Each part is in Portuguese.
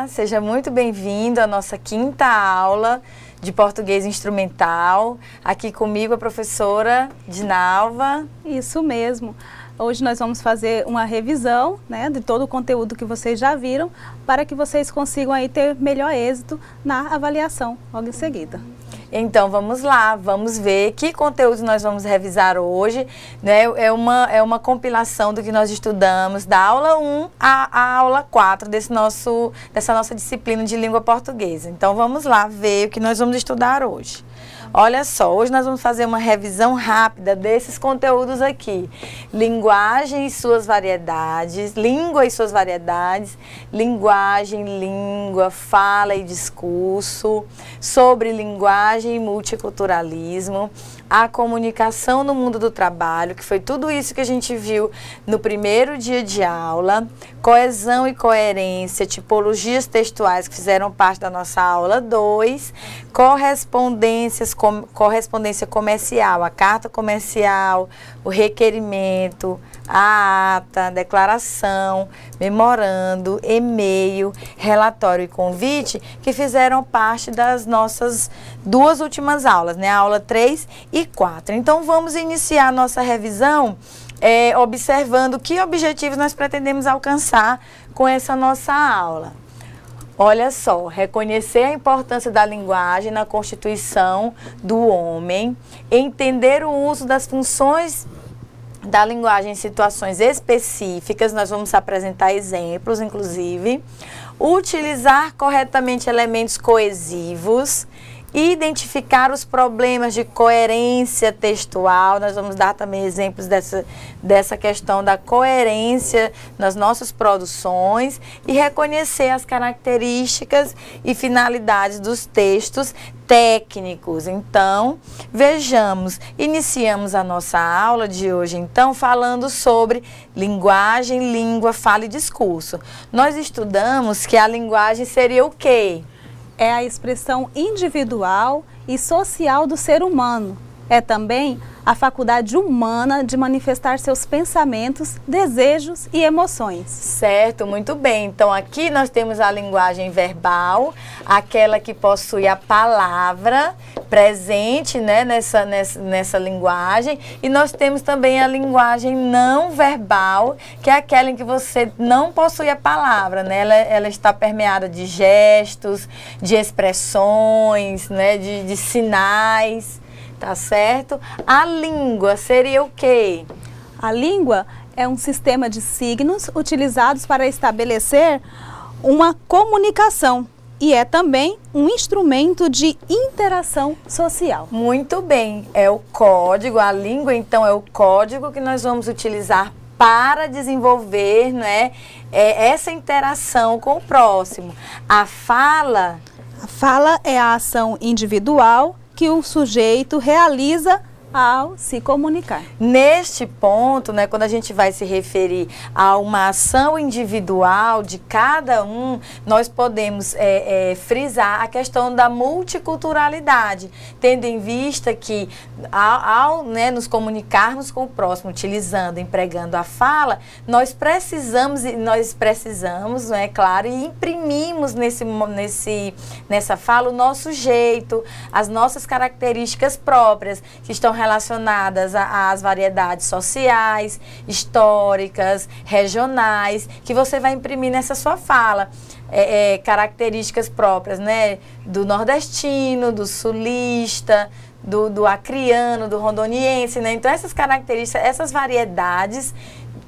Olá, seja muito bem-vindo à nossa quinta aula de português instrumental. Aqui comigo a professora Dinalva. Isso mesmo. Hoje nós vamos fazer uma revisão né, de todo o conteúdo que vocês já viram para que vocês consigam aí ter melhor êxito na avaliação logo em seguida. Então vamos lá, vamos ver que conteúdo nós vamos revisar hoje. Né? É, uma, é uma compilação do que nós estudamos da aula 1 à, à aula 4 desse nosso, dessa nossa disciplina de língua portuguesa. Então vamos lá ver o que nós vamos estudar hoje. Olha só, hoje nós vamos fazer uma revisão rápida desses conteúdos aqui. Linguagem e suas variedades, língua e suas variedades, linguagem, língua, fala e discurso, sobre linguagem e multiculturalismo, a comunicação no mundo do trabalho, que foi tudo isso que a gente viu no primeiro dia de aula, coesão e coerência, tipologias textuais que fizeram parte da nossa aula 2, correspondências, com, correspondência comercial, a carta comercial, o requerimento, a ata, declaração, memorando, e-mail, relatório e convite, que fizeram parte das nossas duas últimas aulas, né? A aula 3 e 4. Então, vamos iniciar a nossa revisão é, observando que objetivos nós pretendemos alcançar com essa nossa aula. Olha só, reconhecer a importância da linguagem na constituição do homem, entender o uso das funções da linguagem em situações específicas, nós vamos apresentar exemplos, inclusive. Utilizar corretamente elementos coesivos, identificar os problemas de coerência textual. Nós vamos dar também exemplos dessa, dessa questão da coerência nas nossas produções e reconhecer as características e finalidades dos textos técnicos. Então, vejamos, iniciamos a nossa aula de hoje, então, falando sobre linguagem, língua, fala e discurso. Nós estudamos que a linguagem seria o quê? É a expressão individual e social do ser humano. É também a faculdade humana de manifestar seus pensamentos, desejos e emoções. Certo, muito bem. Então aqui nós temos a linguagem verbal, aquela que possui a palavra presente né, nessa, nessa, nessa linguagem. E nós temos também a linguagem não verbal, que é aquela em que você não possui a palavra. Né? Ela, ela está permeada de gestos, de expressões, né, de, de sinais tá certo? A língua seria o quê? A língua é um sistema de signos utilizados para estabelecer uma comunicação e é também um instrumento de interação social. Muito bem, é o código, a língua então é o código que nós vamos utilizar para desenvolver né, é, essa interação com o próximo. A fala... A fala é a ação individual que o sujeito realiza ao se comunicar. Neste ponto, né, quando a gente vai se referir a uma ação individual de cada um, nós podemos é, é, frisar a questão da multiculturalidade, tendo em vista que ao, ao né, nos comunicarmos com o próximo, utilizando, empregando a fala, nós precisamos, nós precisamos, é né, claro, e imprimimos nesse, nesse, nessa fala o nosso jeito, as nossas características próprias que estão relacionadas às variedades sociais, históricas, regionais, que você vai imprimir nessa sua fala. É, é, características próprias, né? Do nordestino, do sulista, do, do acriano, do rondoniense, né? Então, essas características, essas variedades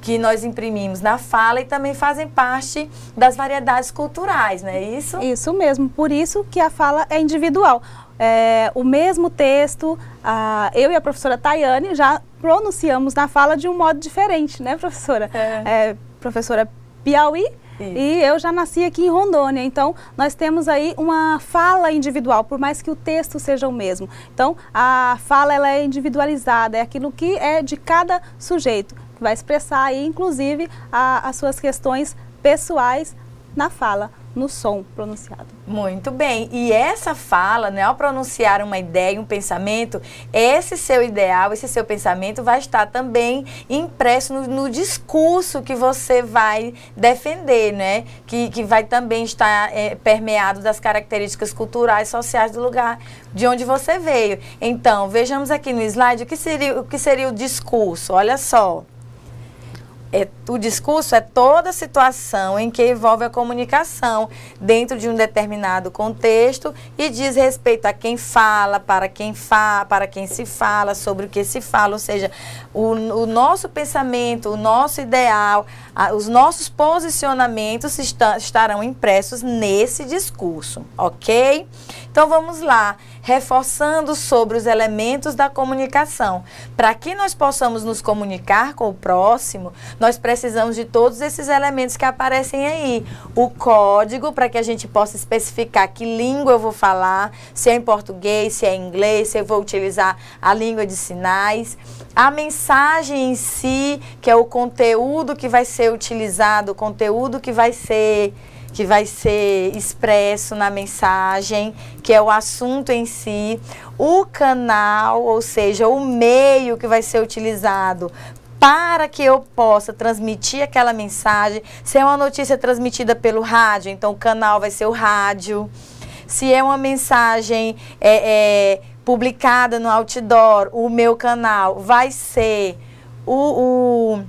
que nós imprimimos na fala e também fazem parte das variedades culturais, não é isso? Isso mesmo, por isso que a fala é individual é, o mesmo texto, a, eu e a professora Tayane já pronunciamos na fala de um modo diferente, né, professora? É. É, professora Piauí. E eu já nasci aqui em Rondônia, então nós temos aí uma fala individual, por mais que o texto seja o mesmo. Então a fala ela é individualizada, é aquilo que é de cada sujeito, que vai expressar aí inclusive a, as suas questões pessoais na fala. No som pronunciado. Muito bem. E essa fala, né, ao pronunciar uma ideia, um pensamento, esse seu ideal, esse seu pensamento vai estar também impresso no, no discurso que você vai defender, né? Que, que vai também estar é, permeado das características culturais, sociais do lugar de onde você veio. Então, vejamos aqui no slide o que seria o, que seria o discurso. Olha só. É, o discurso é toda situação em que envolve a comunicação dentro de um determinado contexto e diz respeito a quem fala, para quem fala, para quem se fala, sobre o que se fala, ou seja, o, o nosso pensamento, o nosso ideal, a, os nossos posicionamentos está, estarão impressos nesse discurso, ok? Então vamos lá reforçando sobre os elementos da comunicação. Para que nós possamos nos comunicar com o próximo, nós precisamos de todos esses elementos que aparecem aí. O código, para que a gente possa especificar que língua eu vou falar, se é em português, se é em inglês, se eu vou utilizar a língua de sinais. A mensagem em si, que é o conteúdo que vai ser utilizado, o conteúdo que vai ser que vai ser expresso na mensagem, que é o assunto em si, o canal, ou seja, o meio que vai ser utilizado para que eu possa transmitir aquela mensagem. Se é uma notícia transmitida pelo rádio, então o canal vai ser o rádio. Se é uma mensagem é, é, publicada no outdoor, o meu canal vai ser o, o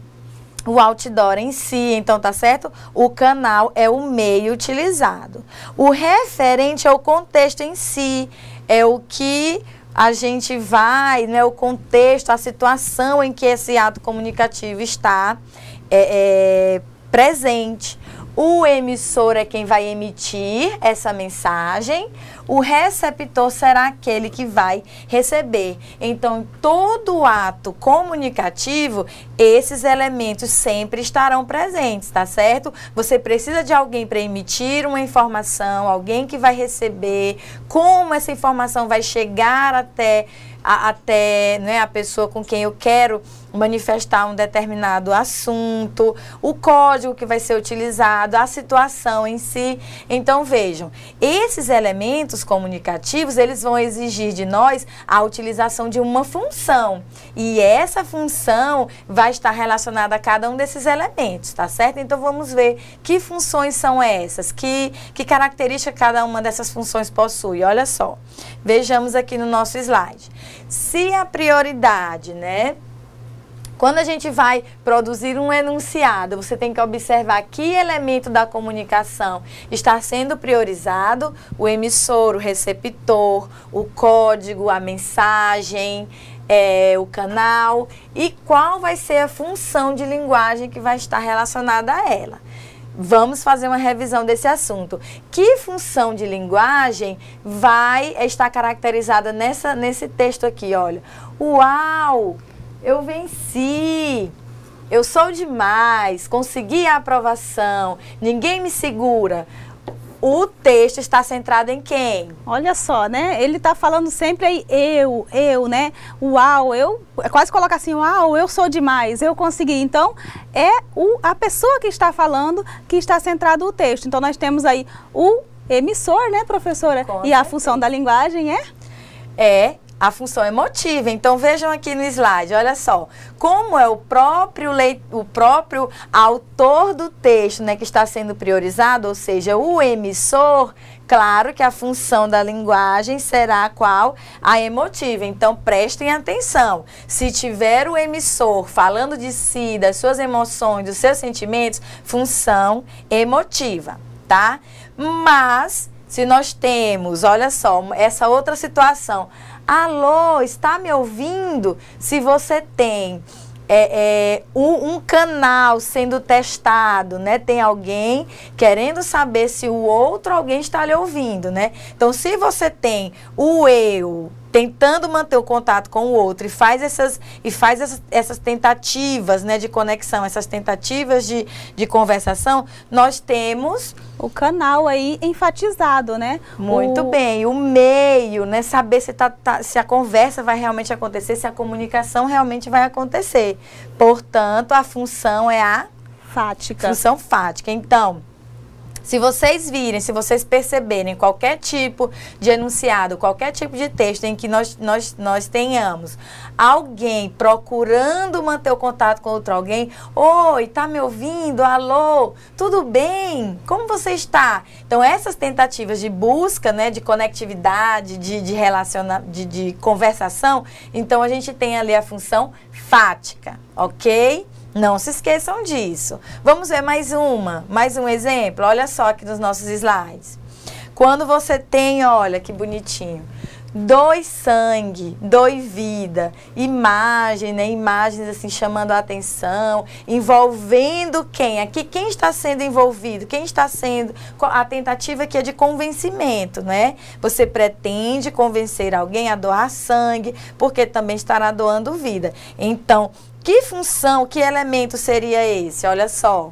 o outdoor em si, então tá certo? O canal é o meio utilizado. O referente é o contexto em si, é o que a gente vai, né, o contexto, a situação em que esse ato comunicativo está é, é, presente. O emissor é quem vai emitir essa mensagem, o receptor será aquele que vai receber. Então, todo ato comunicativo, esses elementos sempre estarão presentes, tá certo? Você precisa de alguém para emitir uma informação, alguém que vai receber, como essa informação vai chegar até a, até né, a pessoa com quem eu quero manifestar um determinado assunto, o código que vai ser utilizado, a situação em si. Então vejam, esses elementos comunicativos, eles vão exigir de nós a utilização de uma função. E essa função vai estar relacionada a cada um desses elementos, tá certo? Então vamos ver que funções são essas, que, que característica cada uma dessas funções possui. Olha só, vejamos aqui no nosso slide. Se a prioridade, né? Quando a gente vai produzir um enunciado, você tem que observar que elemento da comunicação está sendo priorizado: o emissor, o receptor, o código, a mensagem, é, o canal e qual vai ser a função de linguagem que vai estar relacionada a ela. Vamos fazer uma revisão desse assunto. Que função de linguagem vai estar caracterizada nessa, nesse texto aqui? Olha, uau, eu venci, eu sou demais, consegui a aprovação, ninguém me segura o texto está centrado em quem? Olha só, né? Ele está falando sempre aí eu, eu, né? Uau, eu é quase coloca assim, uau, eu sou demais, eu consegui. Então, é o, a pessoa que está falando que está centrado o texto. Então, nós temos aí o emissor, né, professora? Com e certeza. a função da linguagem é? É a função emotiva. Então vejam aqui no slide, olha só, como é o próprio leit o próprio autor do texto, né, que está sendo priorizado, ou seja, o emissor, claro que a função da linguagem será qual? A emotiva. Então prestem atenção. Se tiver o emissor falando de si, das suas emoções, dos seus sentimentos, função emotiva, tá? Mas se nós temos, olha só, essa outra situação, Alô, está me ouvindo? Se você tem é, é, um, um, canal sendo testado, né? Tem alguém querendo saber se o outro alguém está lhe ouvindo, né? Então, se você tem o eu tentando manter o contato com o outro e faz essas, e faz essas, essas tentativas né, de conexão, essas tentativas de, de conversação, nós temos o canal aí enfatizado, né? Muito o... bem, o meio, né? Saber se, tá, tá, se a conversa vai realmente acontecer, se a comunicação realmente vai acontecer. Portanto, a função é a fática. Função fática. Então, Se vocês virem, se vocês perceberem qualquer tipo de enunciado, qualquer tipo de texto em que nós, nós, nós tenhamos alguém procurando manter o contato com outro alguém, oi, tá me ouvindo? Alô, tudo bem? Como você está? Então, essas tentativas de busca, né, de conectividade, de, de, relaciona de, de conversação, então a gente tem ali a função fática, ok? Não se esqueçam disso. Vamos ver mais uma, mais um exemplo. Olha só aqui nos nossos slides. Quando você tem, olha que bonitinho, dois sangue, dois vida, imagem, né? Imagens assim chamando a atenção, envolvendo quem? Aqui quem está sendo envolvido? Quem está sendo a tentativa aqui é de convencimento, né? Você pretende convencer alguém a doar sangue, porque também estará doando vida. Então, que função, que elemento seria esse? Olha só.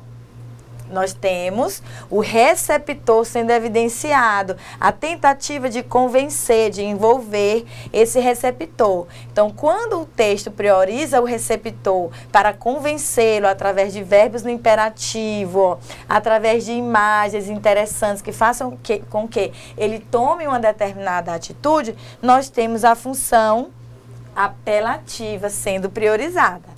Nós temos o receptor sendo evidenciado, a tentativa de convencer, de envolver esse receptor. Então, quando o texto prioriza o receptor para convencê-lo através de verbos no imperativo, através de imagens interessantes que façam que, com que ele tome uma determinada atitude, nós temos a função apelativa sendo priorizada.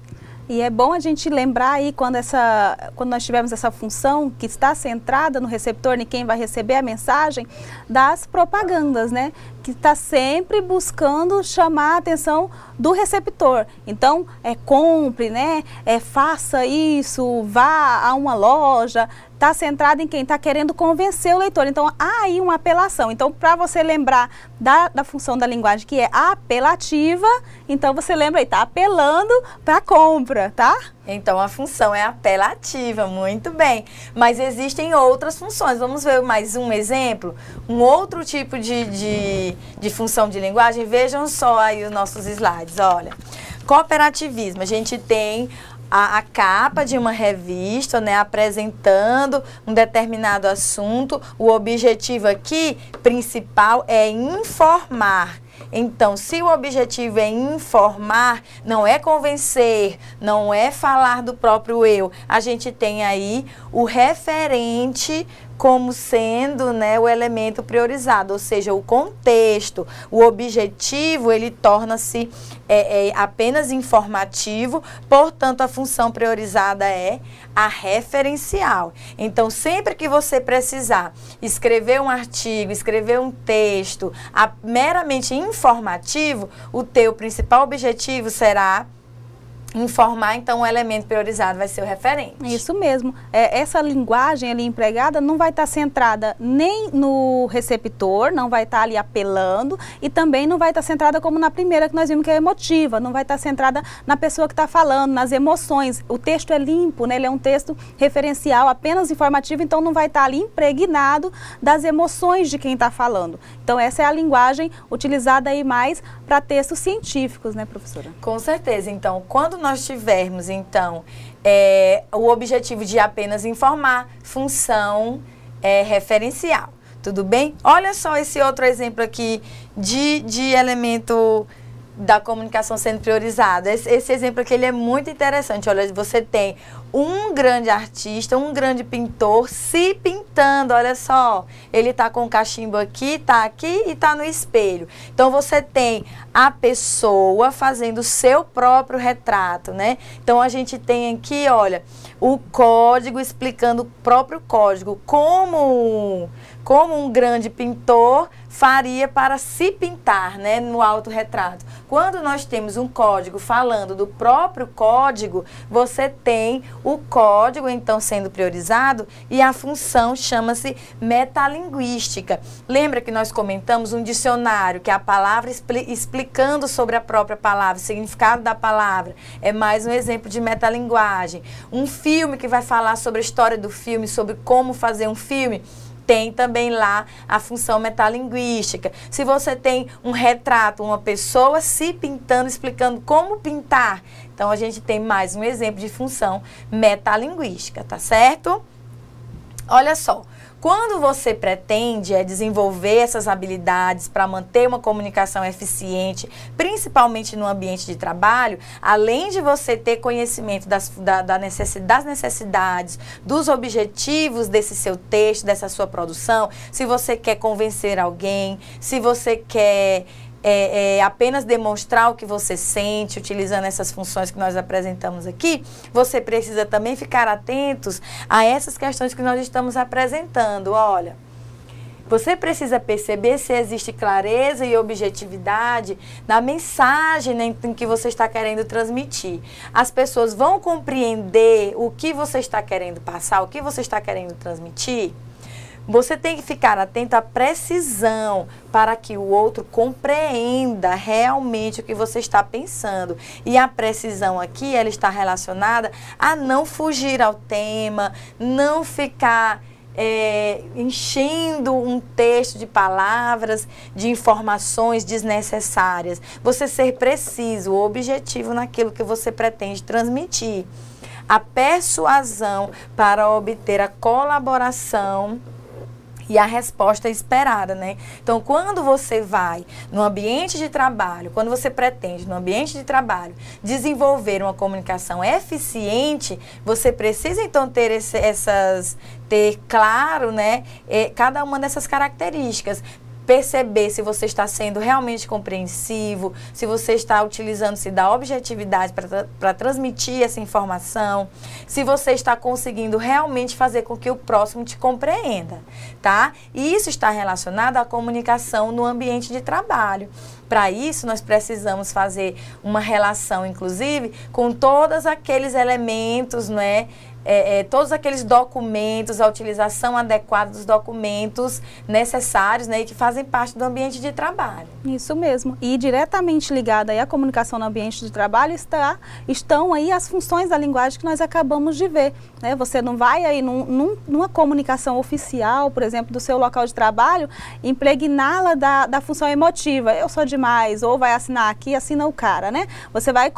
E é bom a gente lembrar aí quando, essa, quando nós tivermos essa função que está centrada no receptor, em quem vai receber a mensagem, das propagandas, né? Que está sempre buscando chamar a atenção do receptor. Então, é compre, né? É faça isso, vá a uma loja, está centrada em quem está querendo convencer o leitor. Então, há aí uma apelação. Então, para você lembrar da, da função da linguagem que é apelativa, então você lembra aí, está apelando para compra, tá? Então, a função é apelativa, muito bem. Mas existem outras funções. Vamos ver mais um exemplo? Um outro tipo de, de, de função de linguagem. Vejam só aí os nossos slides, olha. Cooperativismo, a gente tem a, a, capa de uma revista, né, apresentando um determinado assunto. O objetivo aqui principal é informar. Então, se o objetivo é informar, não é convencer, não é falar do próprio eu, a gente tem aí o referente como sendo né, o elemento priorizado, ou seja, o contexto, o objetivo, ele torna-se é, é, apenas informativo, portanto, a função priorizada é a referencial. Então, sempre que você precisar escrever um artigo, escrever um texto a, meramente informativo, o teu principal objetivo será informar, então o elemento priorizado vai ser o referente. Isso mesmo. É, essa linguagem ali empregada não vai estar centrada nem no receptor, não vai estar ali apelando e também não vai estar centrada como na primeira que nós vimos que é emotiva, não vai estar centrada na pessoa que está falando, nas emoções. O texto é limpo, né? ele é um texto referencial, apenas informativo, então não vai estar ali impregnado das emoções de quem está falando. Então essa é a linguagem utilizada aí mais para textos científicos, né, professora? Com certeza. Então, quando nós tivermos, então, é, o objetivo de apenas informar, função é, referencial. Tudo bem? Olha só esse outro exemplo aqui de, de elemento da comunicação sendo priorizada. Esse, esse, exemplo aqui ele é muito interessante. Olha, você tem um grande artista, um grande pintor se pintando, olha só. Ele está com o cachimbo aqui, está aqui e está no espelho. Então você tem a pessoa fazendo o seu próprio retrato, né? Então a gente tem aqui, olha, o código explicando o próprio código, como como um grande pintor faria para se pintar né, no autorretrato. Quando nós temos um código falando do próprio código, você tem o código então sendo priorizado e a função chama-se metalinguística. Lembra que nós comentamos um dicionário, que é a palavra expli explicando sobre a própria palavra, o significado da palavra. É mais um exemplo de metalinguagem. Um filme que vai falar sobre a história do filme, sobre como fazer um filme tem também lá a função metalinguística. Se você tem um retrato, uma pessoa se pintando, explicando como pintar, então a gente tem mais um exemplo de função metalinguística, tá certo? Olha só, Quando você pretende é desenvolver essas habilidades para manter uma comunicação eficiente, principalmente no ambiente de trabalho, além de você ter conhecimento das, da, da necessidade, das necessidades, dos objetivos desse seu texto, dessa sua produção, se você quer convencer alguém, se você quer é, é, apenas demonstrar o que você sente, utilizando essas funções que nós apresentamos aqui, você precisa também ficar atentos a essas questões que nós estamos apresentando. Olha, você precisa perceber se existe clareza e objetividade na mensagem né, em que você está querendo transmitir. As pessoas vão compreender o que você está querendo passar, o que você está querendo transmitir. Você tem que ficar atento à precisão para que o outro compreenda realmente o que você está pensando. E a precisão aqui, ela está relacionada a não fugir ao tema, não ficar é, enchendo um texto de palavras, de informações desnecessárias. Você ser preciso, objetivo naquilo que você pretende transmitir. A persuasão para obter a colaboração e a resposta esperada, né? Então, quando você vai no ambiente de trabalho, quando você pretende no ambiente de trabalho desenvolver uma comunicação eficiente, você precisa então ter esse, essas ter claro, né, cada uma dessas características perceber se você está sendo realmente compreensivo, se você está utilizando-se da objetividade para transmitir essa informação, se você está conseguindo realmente fazer com que o próximo te compreenda, tá? E isso está relacionado à comunicação no ambiente de trabalho. Para isso, nós precisamos fazer uma relação, inclusive, com todos aqueles elementos, não é? É, é, todos aqueles documentos, a utilização adequada dos documentos necessários né, e que fazem parte do ambiente de trabalho. Isso mesmo. E diretamente ligada à comunicação no ambiente de trabalho está, estão aí as funções da linguagem que nós acabamos de ver. Né? Você não vai aí num, num, numa comunicação oficial, por exemplo, do seu local de trabalho, impregná-la da, da função emotiva. Eu sou demais, ou vai assinar aqui, assina o cara, né? Você vai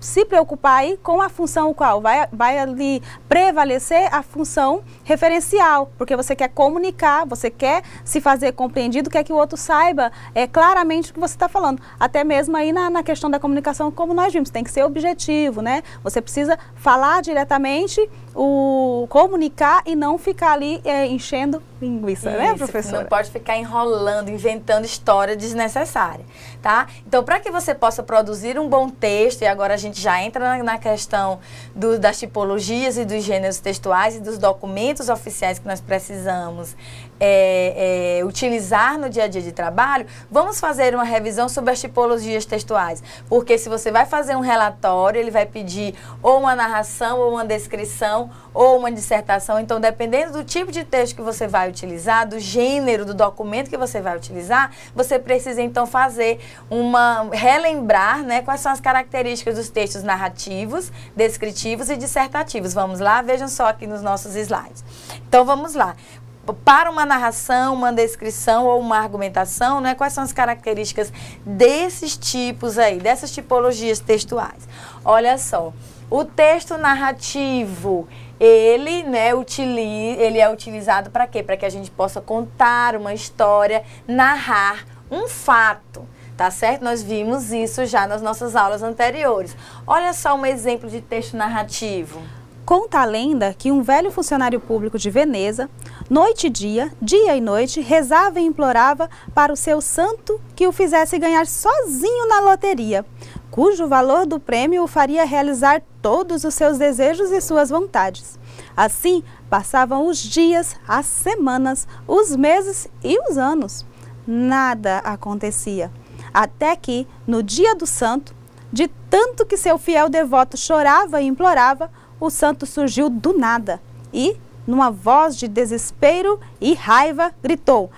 se preocupar aí com a função qual? Vai, vai ali prevalecer a função referencial, porque você quer comunicar, você quer se fazer compreendido, quer que o outro saiba é, claramente o que você está falando. Até mesmo aí na, na questão da comunicação, como nós vimos, tem que ser objetivo, né? Você precisa falar diretamente, o comunicar e não ficar ali é, enchendo linguiça, né, Isso, né, professora? Não pode ficar enrolando, inventando história desnecessária, tá? Então, para que você possa produzir um bom texto, e agora a gente já entra na, na questão do, das tipologias e dos gêneros textuais e dos documentos oficiais que nós precisamos é, é, utilizar no dia a dia de trabalho, vamos fazer uma revisão sobre as tipologias textuais. Porque se você vai fazer um relatório, ele vai pedir ou uma narração, ou uma descrição, ou uma dissertação. Então, dependendo do tipo de texto que você vai utilizar, do gênero do documento que você vai utilizar, você precisa então fazer uma relembrar, né, quais são as características dos textos narrativos, descritivos e dissertativos. Vamos lá, vejam só aqui nos nossos slides. Então, vamos lá para uma narração, uma descrição ou uma argumentação, né, quais são as características desses tipos aí, dessas tipologias textuais. Olha só, o texto narrativo, ele, né, ele é utilizado para quê? Para que a gente possa contar uma história, narrar um fato. Tá certo? Nós vimos isso já nas nossas aulas anteriores. Olha só um exemplo de texto narrativo. Conta a lenda que um velho funcionário público de Veneza Noite e dia, dia e noite, rezava e implorava para o seu santo que o fizesse ganhar sozinho na loteria, cujo valor do prêmio o faria realizar todos os seus desejos e suas vontades. Assim, passavam os dias, as semanas, os meses e os anos. Nada acontecia. Até que, no dia do santo, de tanto que seu fiel devoto chorava e implorava, o santo surgiu do nada e, numa voz de desespero e raiva, gritou: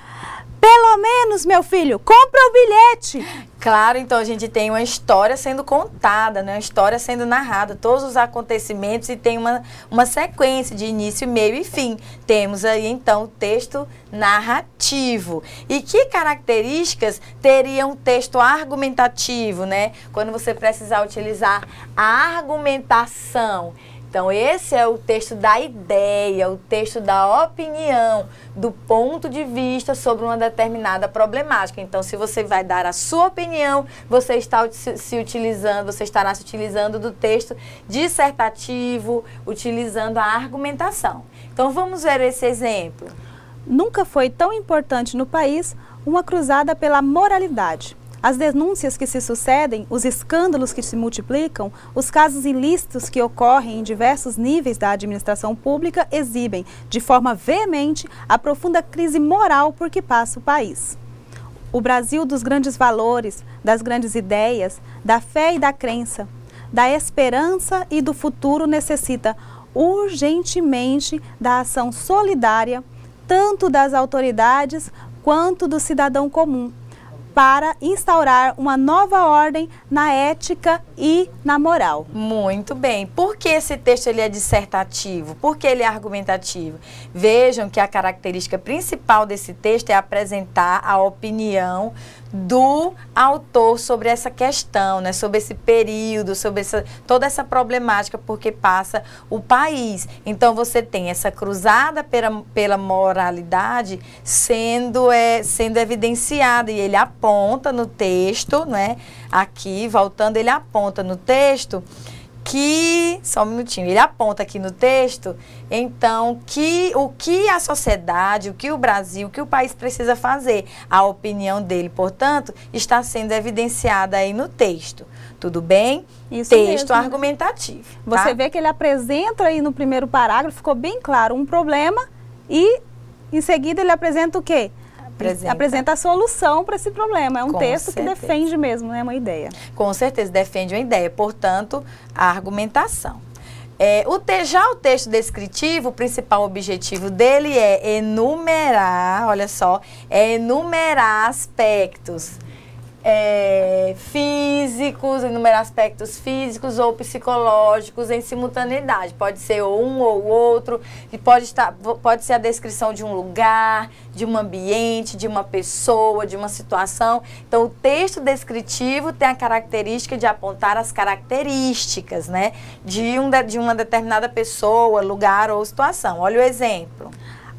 Pelo menos, meu filho, compra o bilhete! Claro, então a gente tem uma história sendo contada, né? uma história sendo narrada, todos os acontecimentos e tem uma, uma sequência de início, meio e fim. Temos aí então o texto narrativo. E que características teria um texto argumentativo, né? Quando você precisar utilizar a argumentação Então, esse é o texto da ideia, o texto da opinião, do ponto de vista sobre uma determinada problemática. Então, se você vai dar a sua opinião, você está se utilizando, você estará se utilizando do texto dissertativo, utilizando a argumentação. Então, vamos ver esse exemplo. Nunca foi tão importante no país uma cruzada pela moralidade. As denúncias que se sucedem, os escândalos que se multiplicam, os casos ilícitos que ocorrem em diversos níveis da administração pública exibem, de forma veemente, a profunda crise moral por que passa o país. O Brasil dos grandes valores, das grandes ideias, da fé e da crença, da esperança e do futuro necessita urgentemente da ação solidária, tanto das autoridades quanto do cidadão comum para instaurar uma nova ordem na ética e na moral. Muito bem. Por que esse texto ele é dissertativo? Por que ele é argumentativo? Vejam que a característica principal desse texto é apresentar a opinião do autor sobre essa questão, né, sobre esse período, sobre essa, toda essa problemática porque passa o país. Então você tem essa cruzada pela, pela moralidade sendo, é, sendo evidenciada e ele aponta no texto, né, aqui, voltando, ele aponta no texto que, só um minutinho, ele aponta aqui no texto, então, que o que a sociedade, o que o Brasil, o que o país precisa fazer. A opinião dele, portanto, está sendo evidenciada aí no texto. Tudo bem? Isso texto mesmo. argumentativo. Você tá? vê que ele apresenta aí no primeiro parágrafo, ficou bem claro, um problema e em seguida ele apresenta o quê? Apresenta. apresenta a solução para esse problema. É um Com texto certeza. que defende mesmo, né, uma ideia. Com certeza, defende uma ideia. Portanto, a argumentação. É, o te, já o texto descritivo, o principal objetivo dele é enumerar, olha só, é enumerar aspectos é, físicos, enumerar aspectos físicos ou psicológicos em simultaneidade. Pode ser um ou outro, e pode, estar, pode ser a descrição de um lugar, de um ambiente, de uma pessoa, de uma situação. Então, o texto descritivo tem a característica de apontar as características né, de, um, de uma determinada pessoa, lugar ou situação. Olha o exemplo.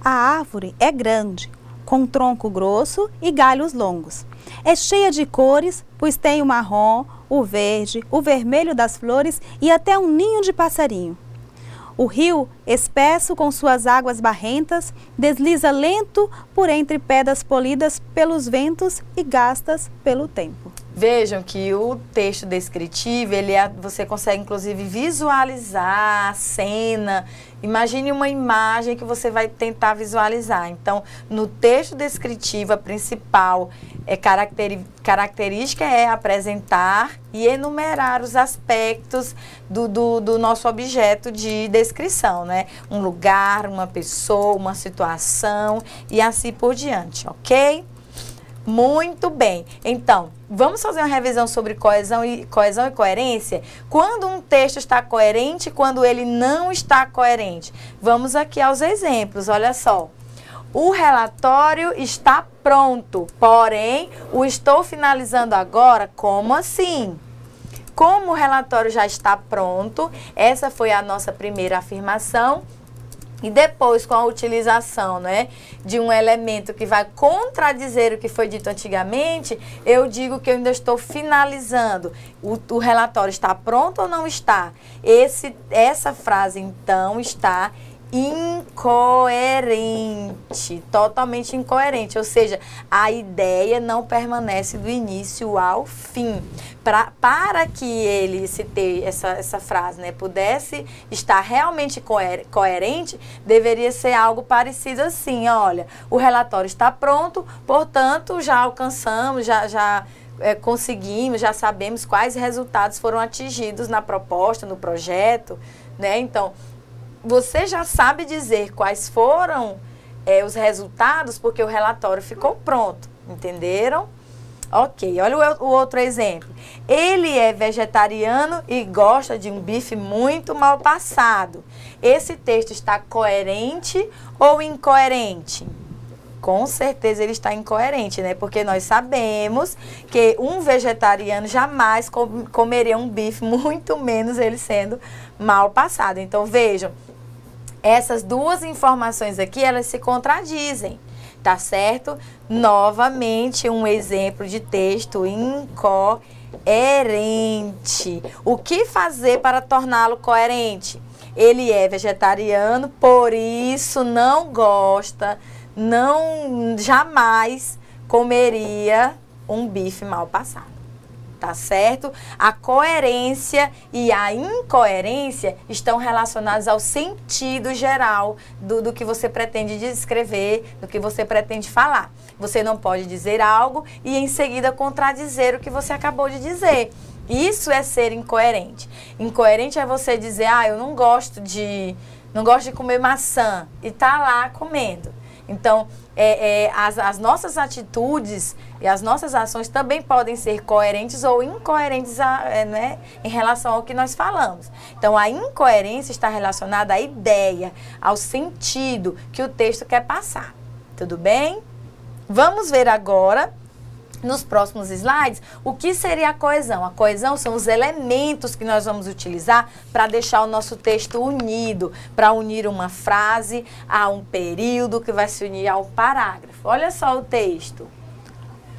A árvore é grande, com tronco grosso e galhos longos. É cheia de cores, pois tem o marrom, o verde, o vermelho das flores e até um ninho de passarinho. O rio, espesso com suas águas barrentas, desliza lento por entre pedras polidas pelos ventos e gastas pelo tempo. Vejam que o texto descritivo, ele é, você consegue inclusive visualizar a cena. Imagine uma imagem que você vai tentar visualizar. Então, no texto descritivo, a principal é, caracteri característica é apresentar e enumerar os aspectos do, do, do nosso objeto de descrição, né? Um lugar, uma pessoa, uma situação e assim por diante, ok? Muito bem. Então, vamos fazer uma revisão sobre coesão e, coesão e coerência? Quando um texto está coerente e quando ele não está coerente? Vamos aqui aos exemplos, olha só. O relatório está pronto, porém, o estou finalizando agora, como assim? Como o relatório já está pronto, essa foi a nossa primeira afirmação. E depois, com a utilização né, de um elemento que vai contradizer o que foi dito antigamente, eu digo que eu ainda estou finalizando. O, o relatório está pronto ou não está? Esse, essa frase, então, está incoerente, totalmente incoerente, ou seja, a ideia não permanece do início ao fim. Pra, para que ele ter essa, essa frase, né, pudesse estar realmente coer, coerente, deveria ser algo parecido assim, olha, o relatório está pronto, portanto, já alcançamos, já, já é, conseguimos, já sabemos quais resultados foram atingidos na proposta, no projeto, né, então você já sabe dizer quais foram é, os resultados, porque o relatório ficou pronto, entenderam? Ok, olha o, o, outro exemplo. Ele é vegetariano e gosta de um bife muito mal passado. Esse texto está coerente ou incoerente? com certeza ele está incoerente, né? Porque nós sabemos que um vegetariano jamais com, comeria um bife, muito menos ele sendo mal passado. Então vejam, essas duas informações aqui, elas se contradizem, tá certo? Novamente, um exemplo de texto incoerente. O que fazer para torná-lo coerente? Ele é vegetariano, por isso não gosta não jamais comeria um bife mal passado. Tá certo? A coerência e a incoerência estão relacionadas ao sentido geral do, do que você pretende descrever, do que você pretende falar. Você não pode dizer algo e em seguida contradizer o que você acabou de dizer. Isso é ser incoerente. Incoerente é você dizer, ah, eu não gosto de, não gosto de comer maçã e tá lá comendo. Então, é, é, as, as, nossas atitudes e as nossas ações também podem ser coerentes ou incoerentes a, é, né, em relação ao que nós falamos. Então, a incoerência está relacionada à ideia, ao sentido que o texto quer passar. Tudo bem? Vamos ver agora nos próximos slides, o que seria a coesão? A coesão são os elementos que nós vamos utilizar para deixar o nosso texto unido, para unir uma frase a um período que vai se unir ao parágrafo. Olha só o texto.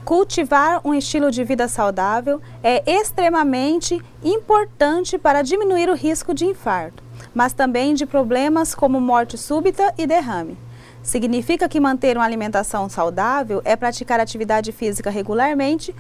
Cultivar um estilo de vida saudável é extremamente importante para diminuir o risco de infarto, mas também de problemas como morte súbita e derrame. Significa que manter uma alimentação saudável é praticar atividade física regularmente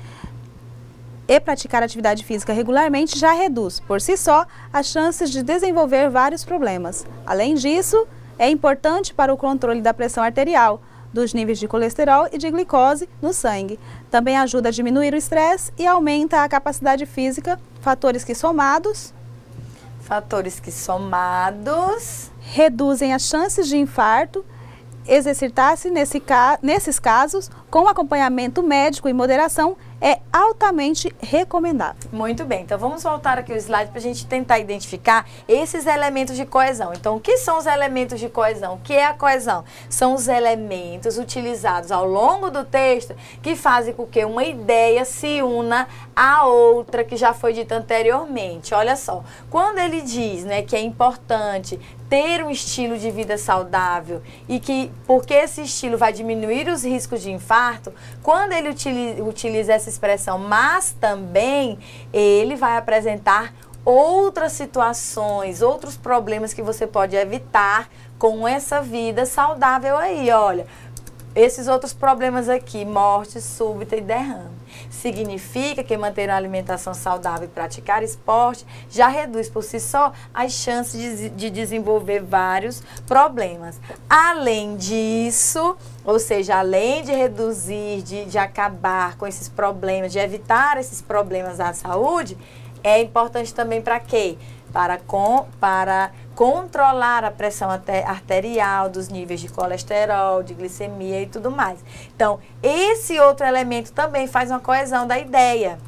e praticar atividade física regularmente já reduz, por si só, as chances de desenvolver vários problemas. Além disso, é importante para o controle da pressão arterial, dos níveis de colesterol e de glicose no sangue. Também ajuda a diminuir o estresse e aumenta a capacidade física, fatores que somados fatores que somados reduzem as chances de infarto exercitar-se nesse, nesses casos com acompanhamento médico e moderação é altamente recomendável. Muito bem, então vamos voltar aqui o slide para a gente tentar identificar esses elementos de coesão. Então, o que são os elementos de coesão? O que é a coesão? São os elementos utilizados ao longo do texto que fazem com que uma ideia se una à outra que já foi dita anteriormente. Olha só, quando ele diz né, que é importante ter um estilo de vida saudável e que, porque esse estilo vai diminuir os riscos de infarto, quando ele utiliza, essa expressão, mas também ele vai apresentar outras situações, outros problemas que você pode evitar com essa vida saudável aí, olha. Esses outros problemas aqui, morte súbita e derrame. Significa que manter uma alimentação saudável e praticar esporte já reduz por si só as chances de, de desenvolver vários problemas. Além disso, ou seja, além de reduzir, de, de acabar com esses problemas, de evitar esses problemas à saúde, é importante também para quê? Para, com, para controlar a pressão arterial, dos níveis de colesterol, de glicemia e tudo mais. Então, esse outro elemento também faz uma coesão da ideia.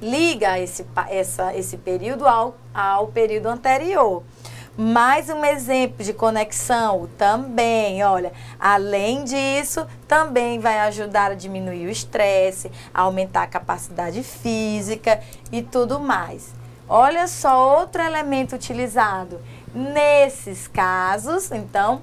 Liga esse, essa, esse período ao, ao período anterior. Mais um exemplo de conexão também, olha, além disso, também vai ajudar a diminuir o estresse, aumentar a capacidade física e tudo mais. Olha só outro elemento utilizado. Nesses casos, então,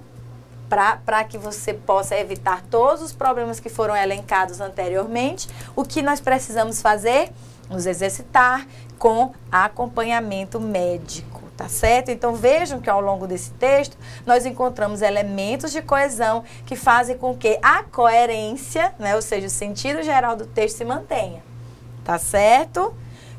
para que você possa evitar todos os problemas que foram elencados anteriormente, o que nós precisamos fazer? Nos exercitar com acompanhamento médico, tá certo? Então vejam que ao longo desse texto nós encontramos elementos de coesão que fazem com que a coerência, né, ou seja, o sentido geral do texto se mantenha, tá certo?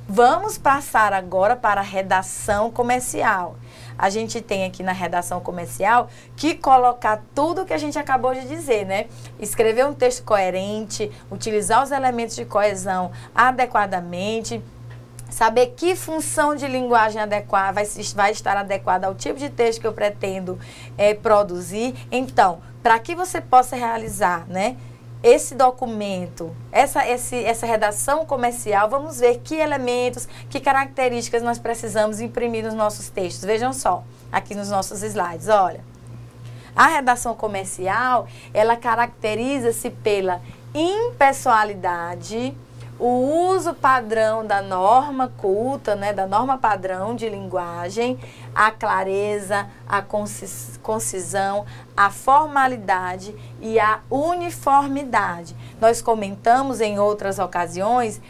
Vamos passar agora para a redação comercial. A gente tem aqui na redação comercial que colocar tudo o que a gente acabou de dizer, né? Escrever um texto coerente, utilizar os elementos de coesão adequadamente, saber que função de linguagem adequada vai, vai estar adequada ao tipo de texto que eu pretendo é, produzir. Então, para que você possa realizar, né? Esse documento, essa, esse, essa redação comercial, vamos ver que elementos, que características nós precisamos imprimir nos nossos textos. Vejam só, aqui nos nossos slides, olha. A redação comercial, ela caracteriza-se pela impessoalidade, o uso padrão da norma culta, né, da norma padrão de linguagem, a clareza, a concisão, a formalidade e a uniformidade. Nós comentamos em outras ocasiões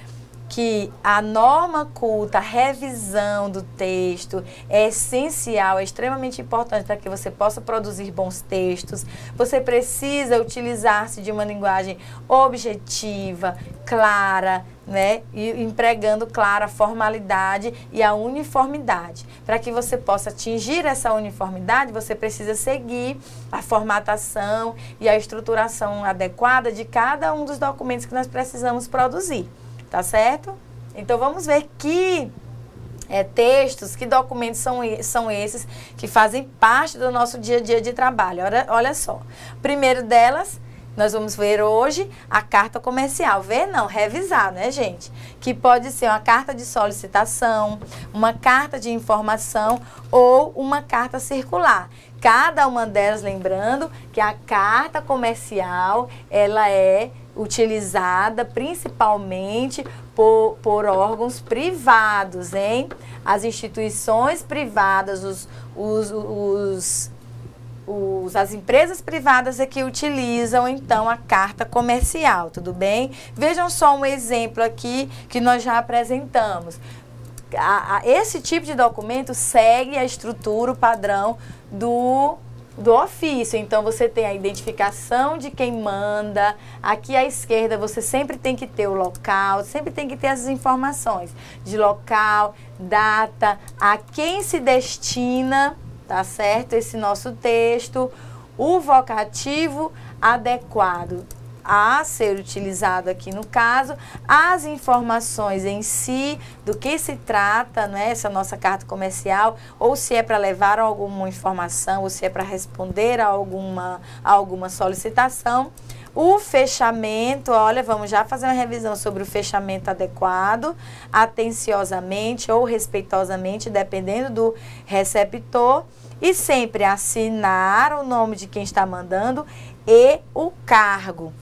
que a norma culta, a revisão do texto é essencial, é extremamente importante para que você possa produzir bons textos. Você precisa utilizar-se de uma linguagem objetiva, clara, né? E empregando clara a formalidade e a uniformidade. Para que você possa atingir essa uniformidade, você precisa seguir a formatação e a estruturação adequada de cada um dos documentos que nós precisamos produzir tá certo? Então vamos ver que é, textos, que documentos são, são esses que fazem parte do nosso dia a dia de trabalho. Olha, olha só. Primeiro delas, nós vamos ver hoje a carta comercial. Ver não, revisar, né, gente? Que pode ser uma carta de solicitação, uma carta de informação ou uma carta circular. Cada uma delas, lembrando que a carta comercial, ela é utilizada principalmente por, por órgãos privados, hein? As instituições privadas, os, os, os, os, as empresas privadas é que utilizam então a carta comercial, tudo bem? Vejam só um exemplo aqui que nós já apresentamos. A, a, esse tipo de documento segue a estrutura, o padrão do do ofício. Então você tem a identificação de quem manda. Aqui à esquerda você sempre tem que ter o local, sempre tem que ter as informações de local, data, a quem se destina, tá certo? Esse nosso texto, o vocativo adequado a ser utilizado aqui no caso, as informações em si, do que se trata, né, essa nossa carta comercial, ou se é para levar alguma informação, ou se é para responder a alguma, a alguma solicitação. O fechamento, olha, vamos já fazer uma revisão sobre o fechamento adequado, atenciosamente ou respeitosamente, dependendo do receptor. E sempre assinar o nome de quem está mandando e o cargo.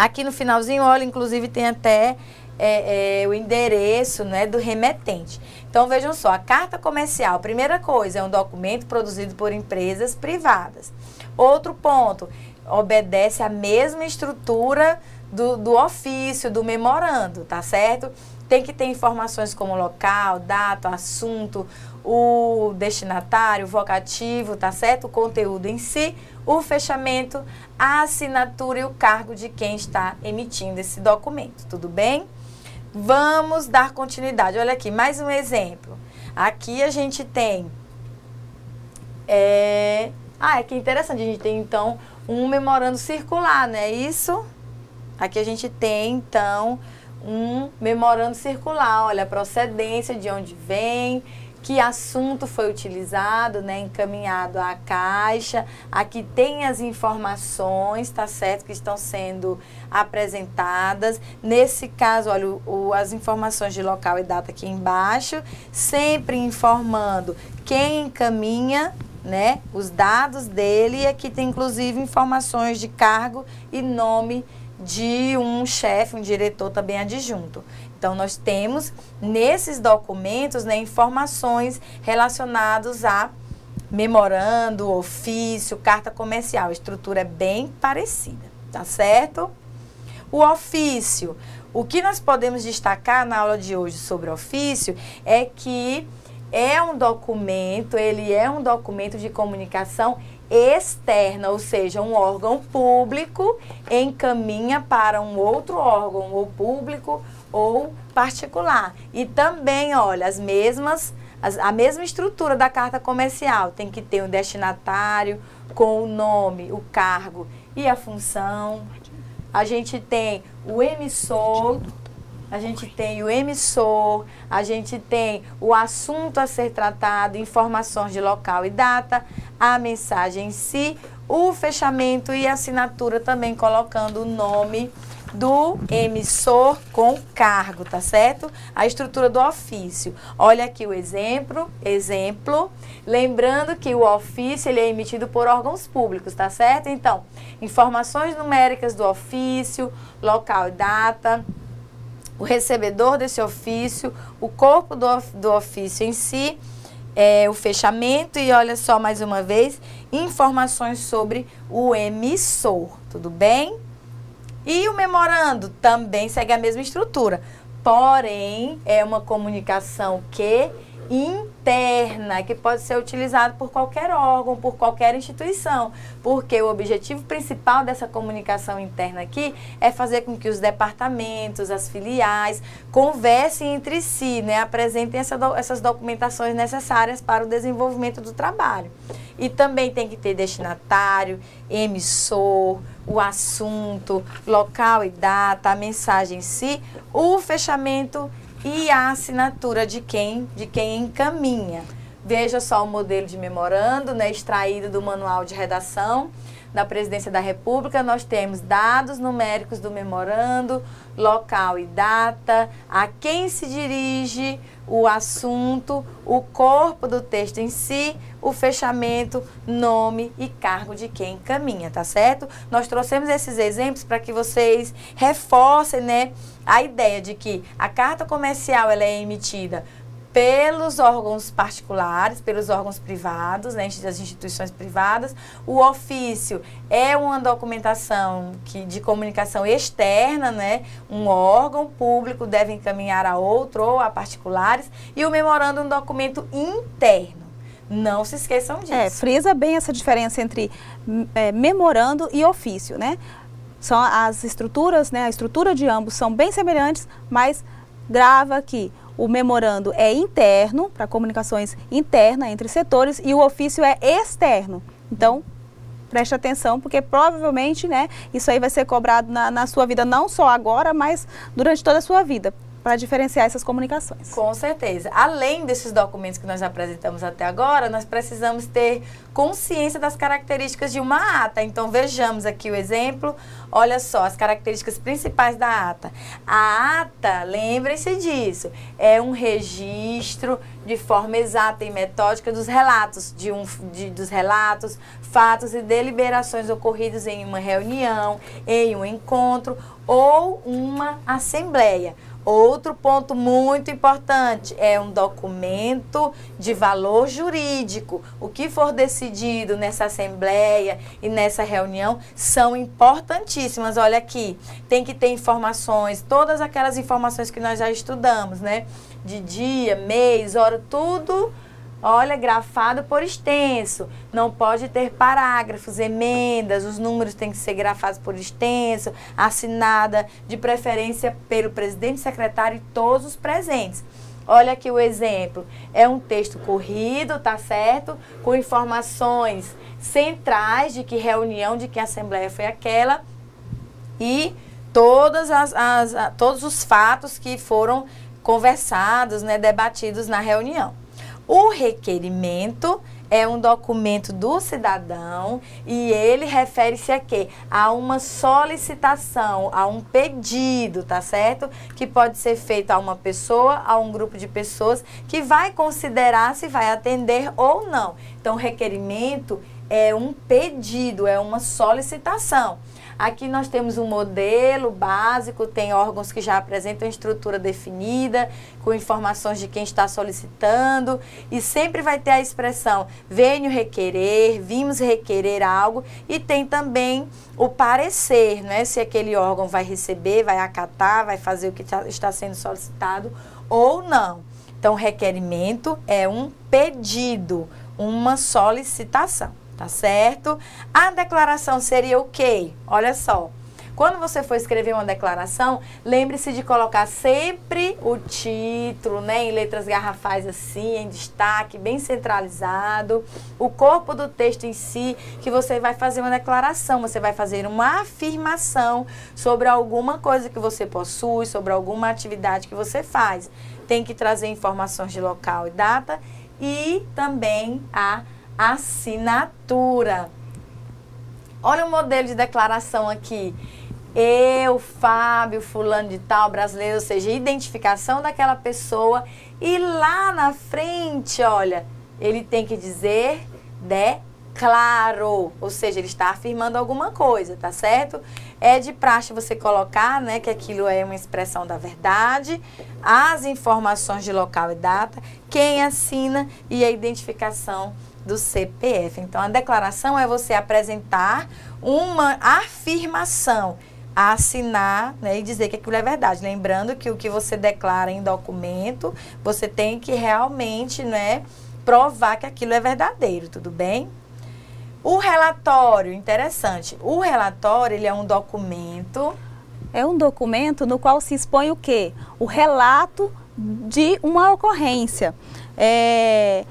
Aqui no finalzinho, olha, inclusive tem até é, é, o endereço né, do remetente. Então vejam só, a carta comercial, primeira coisa, é um documento produzido por empresas privadas. Outro ponto, obedece à mesma estrutura do, do ofício, do memorando, tá certo? Tem que ter informações como local, data, assunto, o destinatário, o vocativo, tá certo? O conteúdo em si, o fechamento, a assinatura e o cargo de quem está emitindo esse documento, tudo bem? Vamos dar continuidade. Olha aqui, mais um exemplo. Aqui a gente tem. É... Ah, é que interessante. A gente tem então um memorando circular, não é isso? Aqui a gente tem então um memorando circular. Olha, a procedência, de onde vem, que assunto foi utilizado, né, encaminhado à caixa. Aqui tem as informações, tá certo, que estão sendo apresentadas. Nesse caso, olha, o, o, as informações de local e data aqui embaixo, sempre informando quem encaminha, né, os dados dele. E aqui tem inclusive informações de cargo e nome de um chefe, um diretor também adjunto. Então, nós temos nesses documentos né, informações relacionadas a memorando, ofício, carta comercial. A estrutura é bem parecida, tá certo? O ofício. O que nós podemos destacar na aula de hoje sobre ofício é que é um documento, ele é um documento de comunicação externa, ou seja, um órgão público encaminha para um outro órgão ou público ou particular. E também, olha, as mesmas, as, a mesma estrutura da carta comercial. Tem que ter um destinatário com o nome, o cargo e a função. A gente tem o emissor, a gente tem o emissor, a gente tem o assunto a ser tratado, informações de local e data, a mensagem em si, o fechamento e a assinatura também colocando o nome do emissor com cargo, tá certo? A estrutura do ofício. Olha aqui o exemplo, exemplo. Lembrando que o ofício ele é emitido por órgãos públicos, tá certo? Então, informações numéricas do ofício, local e data, o recebedor desse ofício, o corpo do, do ofício em si, é, o fechamento e olha só mais uma vez, informações sobre o emissor, tudo bem? E o memorando também segue a mesma estrutura, porém é uma comunicação que interna, que pode ser utilizado por qualquer órgão, por qualquer instituição, porque o objetivo principal dessa comunicação interna aqui é fazer com que os departamentos, as filiais, conversem entre si, né, apresentem essa essas documentações necessárias para o desenvolvimento do trabalho. E também tem que ter destinatário, emissor, o assunto, local e data, a mensagem em si, o fechamento e a assinatura de quem, de quem encaminha. Veja só o modelo de memorando, né, extraído do manual de redação da Presidência da República. Nós temos dados numéricos do memorando, local e data, a quem se dirige o assunto, o corpo do texto em si, o fechamento, nome e cargo de quem encaminha, tá certo? Nós trouxemos esses exemplos para que vocês reforcem, né, a ideia de que a carta comercial ela é emitida pelos órgãos particulares, pelos órgãos privados, né, das instituições privadas. O ofício é uma documentação que, de comunicação externa, né? Um órgão público deve encaminhar a outro ou a particulares. E o memorando é um documento interno. Não se esqueçam disso. É, frisa bem essa diferença entre é, memorando e ofício, né? São as estruturas, né? A estrutura de ambos são bem semelhantes, mas grava que o memorando é interno, para comunicações interna entre setores, e o ofício é externo. Então, preste atenção, porque provavelmente, né, isso aí vai ser cobrado na, na sua vida, não só agora, mas durante toda a sua vida para diferenciar essas comunicações. Com certeza. Além desses documentos que nós apresentamos até agora, nós precisamos ter consciência das características de uma ata. Então vejamos aqui o exemplo. Olha só as características principais da ata. A ata, lembrem-se disso, é um registro de forma exata e metódica dos relatos, de um, de, dos relatos, fatos e deliberações ocorridos em uma reunião, em um encontro ou uma assembleia. Outro ponto muito importante é um documento de valor jurídico. O que for decidido nessa assembleia e nessa reunião são importantíssimas. Olha aqui, tem que ter informações, todas aquelas informações que nós já estudamos, né? De dia, mês, hora, tudo Olha, grafado por extenso. Não pode ter parágrafos, emendas, os números têm que ser grafados por extenso, assinada de preferência pelo presidente, secretário e todos os presentes. Olha aqui o exemplo. É um texto corrido, tá certo? Com informações centrais de que reunião, de que assembleia foi aquela e todas as, as, todos os fatos que foram conversados, né, debatidos na reunião. O requerimento é um documento do cidadão e ele refere-se a quê? A uma solicitação, a um pedido, tá certo? Que pode ser feito a uma pessoa, a um grupo de pessoas que vai considerar se vai atender ou não. Então, requerimento é um pedido, é uma solicitação. Aqui nós temos um modelo básico, tem órgãos que já apresentam estrutura definida, com informações de quem está solicitando, e sempre vai ter a expressão venho requerer, vimos requerer algo, e tem também o parecer, né? se aquele órgão vai receber, vai acatar, vai fazer o que tá, está sendo solicitado ou não. Então, requerimento é um pedido, uma solicitação tá certo? A declaração seria o quê? Olha só. Quando você for escrever uma declaração, lembre-se de colocar sempre o título, né, em letras garrafais assim, em destaque, bem centralizado, o corpo do texto em si, que você vai fazer uma declaração, você vai fazer uma afirmação sobre alguma coisa que você possui, sobre alguma atividade que você faz. Tem que trazer informações de local e data e também a assinatura. Olha o modelo de declaração aqui. eu, Fábio, fulano de tal, brasileiro, ou seja, identificação daquela pessoa. E lá na frente, olha, ele tem que dizer declaro, ou seja, ele está afirmando alguma coisa, tá certo? É de praxe você colocar, né, que aquilo é uma expressão da verdade, as informações de local e data, quem assina e a identificação do CPF. Então, a declaração é você apresentar uma afirmação assinar né, e dizer que aquilo é verdade. Lembrando que o que você declara em documento, você tem que realmente né, provar que aquilo é verdadeiro, tudo bem? O relatório, interessante. O relatório, ele é um documento... É um documento no qual se expõe o quê? O relato de uma ocorrência. É,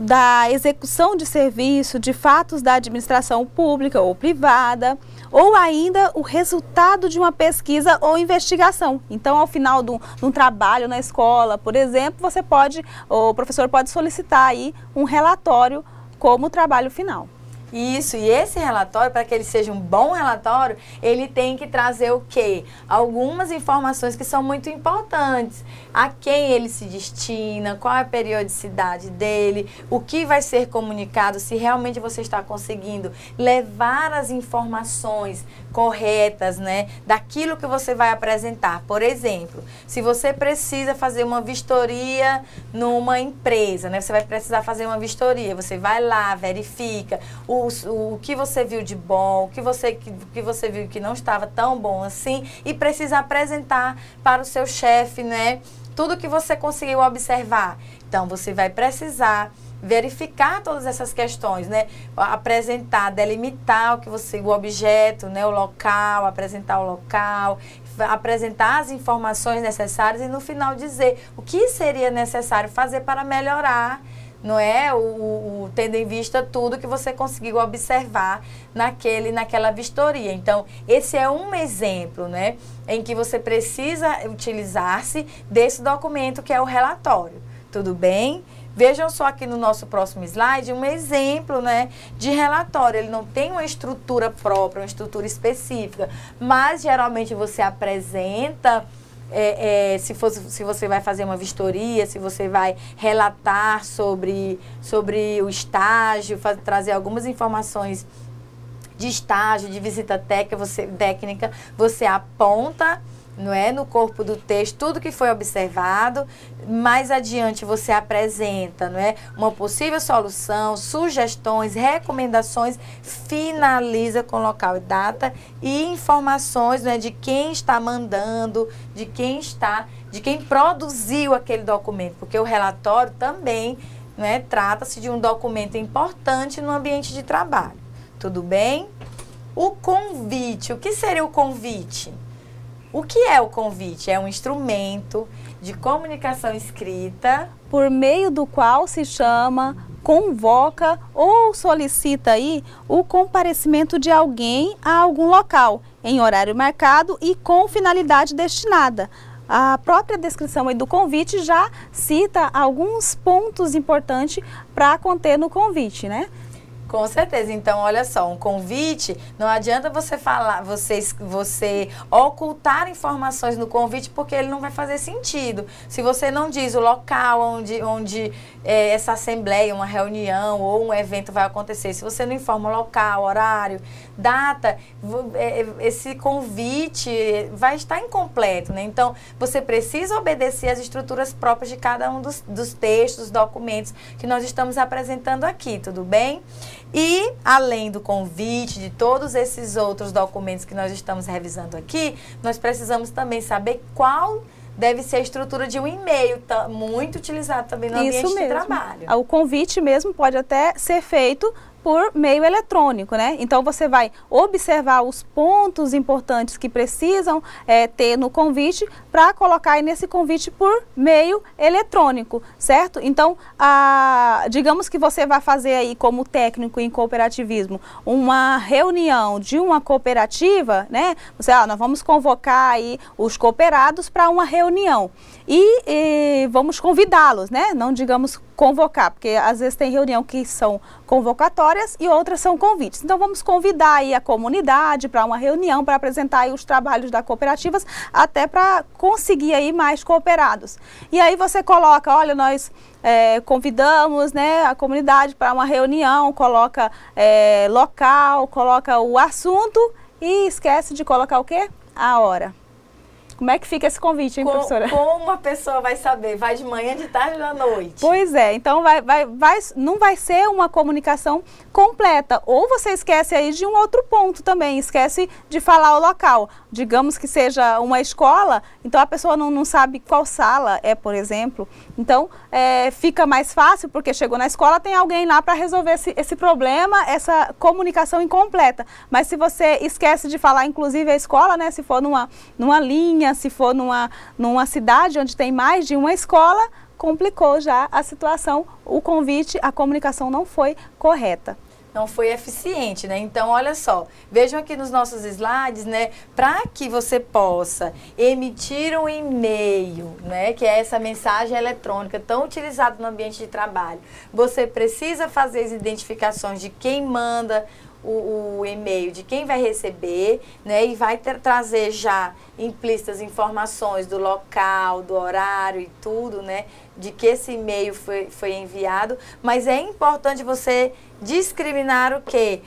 da execução de serviço, de fatos da administração pública ou privada, ou ainda o resultado de uma pesquisa ou investigação. Então, ao final de um, trabalho na escola, por exemplo, você pode, o professor pode solicitar aí um relatório como trabalho final. Isso, e esse relatório, para que ele seja um bom relatório, ele tem que trazer o quê? Algumas informações que são muito importantes. A quem ele se destina, qual é a periodicidade dele, o que vai ser comunicado, se realmente você está conseguindo levar as informações corretas, né, daquilo que você vai apresentar. Por exemplo, se você precisa fazer uma vistoria numa empresa, né, você vai precisar fazer uma vistoria, você vai lá, verifica o, o, o que você viu de bom, o que você, que, que você viu que não estava tão bom assim e precisa apresentar para o seu chefe, né, tudo que você conseguiu observar. Então, você vai precisar verificar todas essas questões, né? Apresentar, delimitar o que você, o objeto, né? O local, apresentar o local, apresentar as informações necessárias e no final dizer o que seria necessário fazer para melhorar não é o, o, tendo em vista tudo que você conseguiu observar naquele naquela vistoria. Então, esse é um exemplo, né, em que você precisa utilizar-se desse documento que é o relatório. Tudo bem? Vejam só aqui no nosso próximo slide um exemplo né, de relatório. Ele não tem uma estrutura própria, uma estrutura específica, mas geralmente você apresenta. É, é, se, fosse, se você vai fazer uma vistoria, se você vai relatar sobre, sobre o estágio, faz, trazer algumas informações de estágio, de visita técnica, você, técnica, você aponta não é no corpo do texto tudo que foi observado. Mais adiante você apresenta, não é, uma possível solução, sugestões, recomendações, finaliza com local e data e informações, não é, de quem está mandando, de quem está, de quem produziu aquele documento, porque o relatório também, não é, trata-se de um documento importante no ambiente de trabalho. Tudo bem? O convite, o que seria o convite? O que é o convite? É um instrumento de comunicação escrita por meio do qual se chama, convoca ou solicita aí o comparecimento de alguém a algum local em horário marcado e com finalidade destinada. A própria descrição aí do convite já cita alguns pontos importantes para conter no convite, né? Com certeza. Então, olha só, um convite, não adianta você falar, você, você ocultar informações no convite porque ele não vai fazer sentido. Se você não diz o local onde, onde é, essa assembleia, uma reunião ou um evento vai acontecer, se você não informa o local, horário, data, é, esse convite vai estar incompleto, né? Então, você precisa obedecer às estruturas próprias de cada um dos, dos textos, documentos que nós estamos apresentando aqui, tudo bem? E, além do convite, de todos esses outros documentos que nós estamos revisando aqui, nós precisamos também saber qual deve ser a estrutura de um e-mail, tá muito utilizado também no Isso ambiente mesmo. de trabalho. O convite mesmo pode até ser feito por meio eletrônico, né? Então você vai observar os pontos importantes que precisam é, ter no convite para colocar nesse convite por meio eletrônico, certo? Então, a, digamos que você vai fazer aí como técnico em cooperativismo uma reunião de uma cooperativa, né? Você, ah, nós vamos convocar aí os cooperados para uma reunião e, e vamos convidá-los, né? Não digamos convocar, porque às vezes tem reunião que são convocatórias e outras são convites. Então vamos convidar aí a comunidade para uma reunião para apresentar aí os trabalhos das cooperativas, até para conseguir aí mais cooperados. E aí você coloca, olha, nós é, convidamos né, a comunidade para uma reunião, coloca é, local, coloca o assunto e esquece de colocar o quê? A hora. Como é que fica esse convite, hein, Com, professora? Como a pessoa vai saber? Vai de manhã, de tarde ou à noite? Pois é, então vai, vai, vai, não vai ser uma comunicação completa. Ou você esquece aí de um outro ponto também, esquece de falar o local. Digamos que seja uma escola, então a pessoa não, não sabe qual sala é, por exemplo. Então é, fica mais fácil, porque chegou na escola, tem alguém lá para resolver esse, esse problema, essa comunicação incompleta. Mas se você esquece de falar, inclusive, a escola, né, se for numa, numa linha, se for numa, numa cidade onde tem mais de uma escola, complicou já a situação, o convite, a comunicação não foi correta não foi eficiente, né? Então, olha só, vejam aqui nos nossos slides, né? Para que você possa emitir um e-mail, né? Que é essa mensagem eletrônica tão utilizada no ambiente de trabalho, você precisa fazer as identificações de quem manda o, o e-mail de quem vai receber, né? E vai ter, trazer já implícitas informações do local, do horário e tudo, né? De que esse e-mail foi, foi enviado. Mas é importante você discriminar o quê?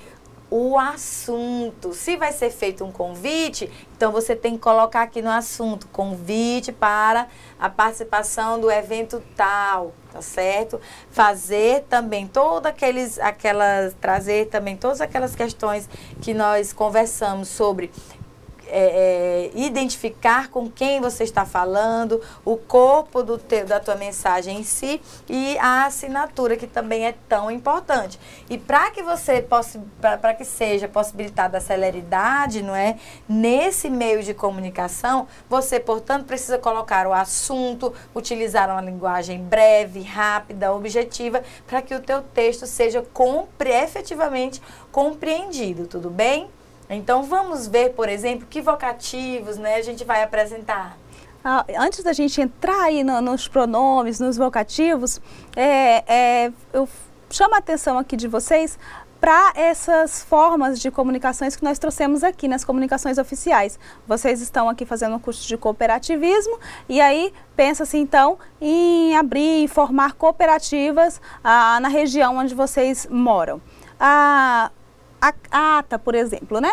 O assunto. Se vai ser feito um convite, então você tem que colocar aqui no assunto convite para a participação do evento tal, tá certo? Fazer também todas aqueles aquelas trazer também todas aquelas questões que nós conversamos sobre é, é, identificar com quem você está falando, o corpo do teu, da tua mensagem em si e a assinatura, que também é tão importante. E para que você possa, para que seja possibilitada a celeridade, não é? Nesse meio de comunicação, você, portanto, precisa colocar o assunto, utilizar uma linguagem breve, rápida, objetiva, para que o teu texto seja compre, efetivamente compreendido, tudo bem? Então vamos ver, por exemplo, que vocativos né, a gente vai apresentar. Ah, antes da gente entrar aí no, nos pronomes, nos vocativos, é, é, eu chamo a atenção aqui de vocês para essas formas de comunicações que nós trouxemos aqui nas comunicações oficiais. Vocês estão aqui fazendo um curso de cooperativismo e aí pensa-se então em abrir e formar cooperativas ah, na região onde vocês moram. Ah, a ata, por exemplo, né?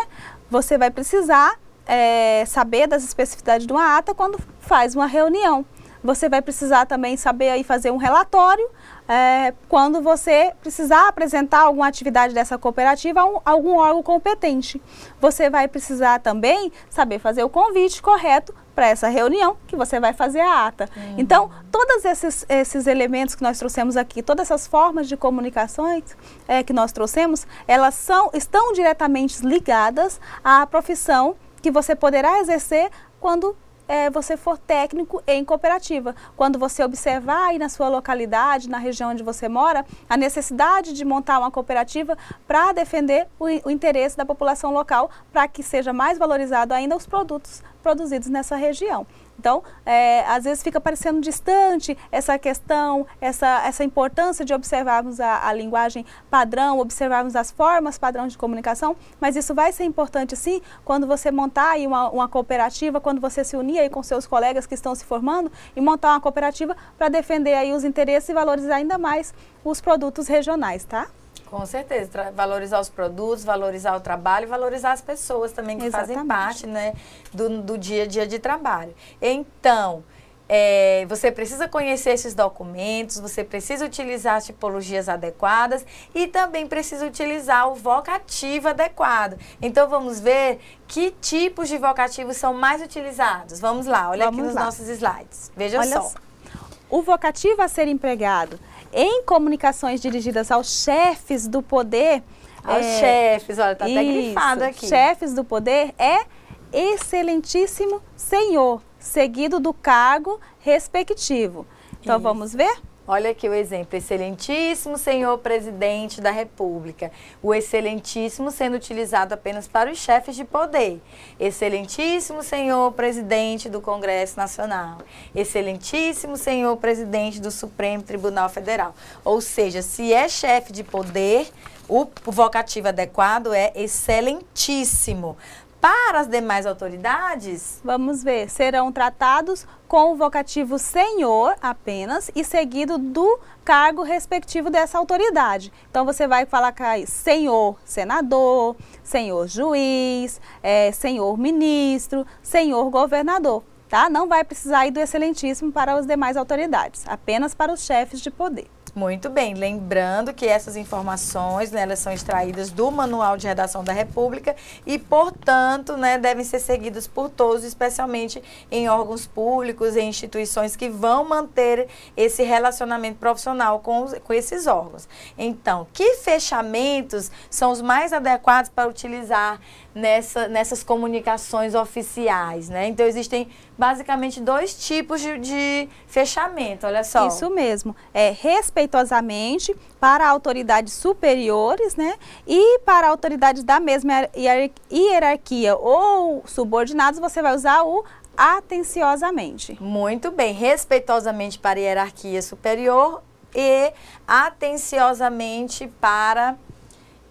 Você vai precisar é, saber das especificidades de uma ata quando faz uma reunião. Você vai precisar também saber aí fazer um relatório é, quando você precisar apresentar alguma atividade dessa cooperativa a, um, algum órgão competente. Você vai precisar também saber fazer o convite correto para essa reunião que você vai fazer a ata. Uhum. Então, todos esses, esses elementos que nós trouxemos aqui, todas essas formas de comunicações é, que nós trouxemos, elas são, estão diretamente ligadas à profissão que você poderá exercer quando é, você for técnico em cooperativa. Quando você observar aí na sua localidade, na região onde você mora, a necessidade de montar uma cooperativa para defender o, o interesse da população local, para que seja mais valorizado ainda os produtos produzidos nessa região. Então, é, às vezes fica parecendo distante essa questão, essa, essa importância de observarmos a, a, linguagem padrão, observarmos as formas padrão de comunicação, mas isso vai ser importante sim quando você montar aí uma, uma cooperativa, quando você se unir aí com seus colegas que estão se formando e montar uma cooperativa para defender aí os interesses e valorizar ainda mais os produtos regionais, tá? Com certeza, valorizar os produtos, valorizar o trabalho e valorizar as pessoas também que Exatamente. fazem parte né, do, do dia a dia de trabalho. Então, é, você precisa conhecer esses documentos, você precisa utilizar as tipologias adequadas e também precisa utilizar o vocativo adequado. Então vamos ver que tipos de vocativos são mais utilizados. Vamos lá, olha vamos aqui nos lá. nossos slides. Veja olha só. O vocativo a ser empregado em comunicações dirigidas aos chefes do poder. Aos é, chefes, olha, tá até grifado aqui. Chefes do poder é excelentíssimo senhor, seguido do cargo respectivo. Então isso. vamos ver? Olha aqui o exemplo. Excelentíssimo senhor presidente da República. O excelentíssimo sendo utilizado apenas para os chefes de poder. Excelentíssimo senhor presidente do Congresso Nacional. Excelentíssimo senhor presidente do Supremo Tribunal Federal. Ou seja, se é chefe de poder, o vocativo adequado é excelentíssimo. Para as demais autoridades, vamos ver, serão tratados com o vocativo senhor apenas e seguido do cargo respectivo dessa autoridade. Então você vai falar com senhor senador, senhor juiz, é, senhor ministro, senhor governador. Tá? Não vai precisar ir do excelentíssimo para as demais autoridades, apenas para os chefes de poder. Muito bem, lembrando que essas informações, né, elas são extraídas do Manual de Redação da República e, portanto, né, devem ser seguidas por todos, especialmente em órgãos públicos e instituições que vão manter esse relacionamento profissional com, os, com esses órgãos. Então, que fechamentos são os mais adequados para utilizar nessa, nessas comunicações oficiais, né? Então, existem basicamente dois tipos de, de fechamento, olha só. Isso mesmo, é respeitosamente para autoridades superiores, né? E para autoridades da mesma hierarquia ou subordinados, você vai usar o atenciosamente. Muito bem, respeitosamente para hierarquia superior e atenciosamente para